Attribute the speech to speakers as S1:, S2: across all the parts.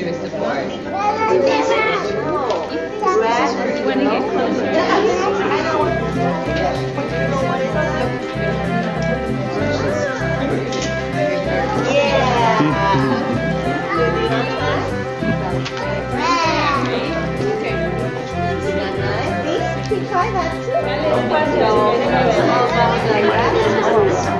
S1: give us the board.
S2: Red.
S1: You want to get closer?
S2: Try that too.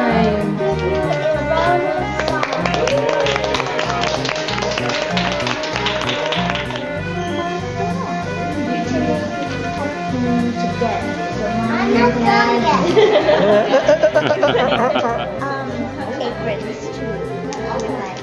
S2: I'm not done yet. um, aprons too.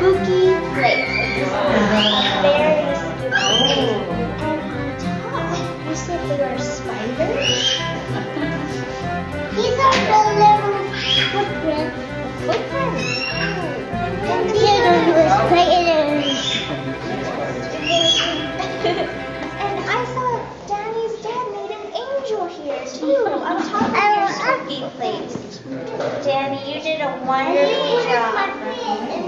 S2: Was place. Very spooky. And on top, you said there were spiders? These are the little footprints. Footprints? These are the spiders. and I saw Danny's dad made an angel here too, on top of your spooky place. Danny, you did a wonderful job.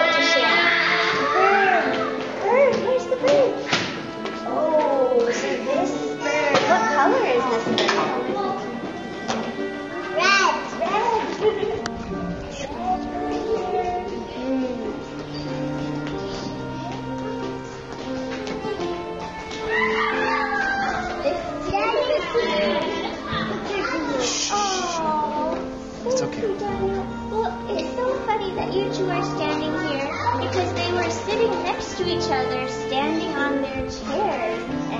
S3: It's okay.
S2: Well, it's so funny that you two are standing here because they were sitting next to each other, standing on their chairs